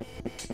Thank you.